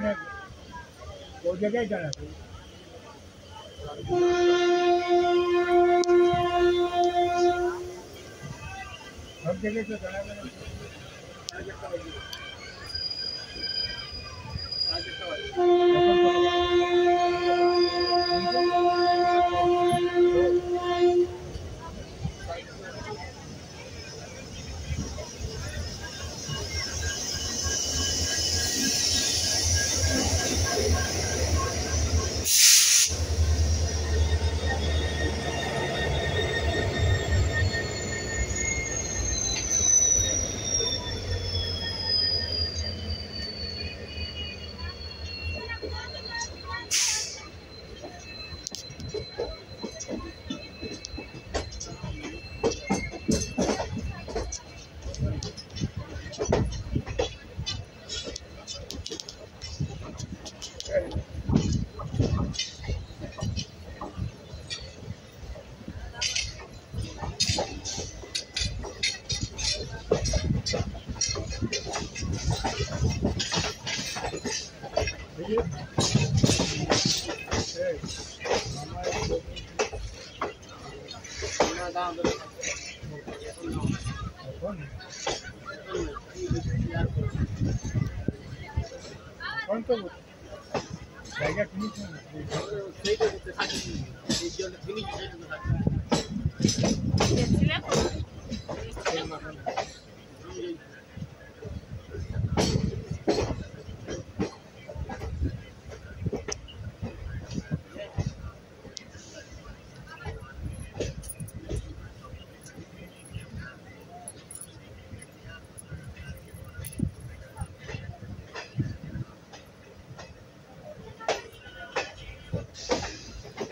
मैंने वो जगह जाना था हर जगह से जाना Quanto? জায়গা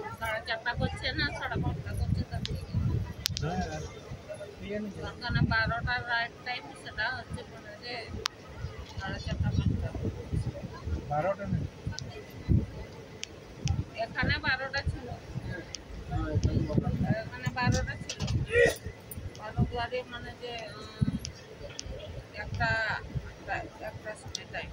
এখন সাড়ে তিনটা বাজে সাড়ে চারটার সময় সাড়ে চারটা করছে না সাড়ে পাঁচটা করছে তার বারোটার রাইট টাইম সেটা হচ্ছে মানে যে এখানে বারোটা ছিল। এখানে বারোটা ছিল। বারো মানে যে একটা একটা সময় টাইম